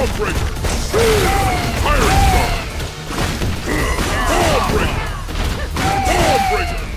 Lawbreaker! Pirate Star! Lawbreaker! Lawbreaker!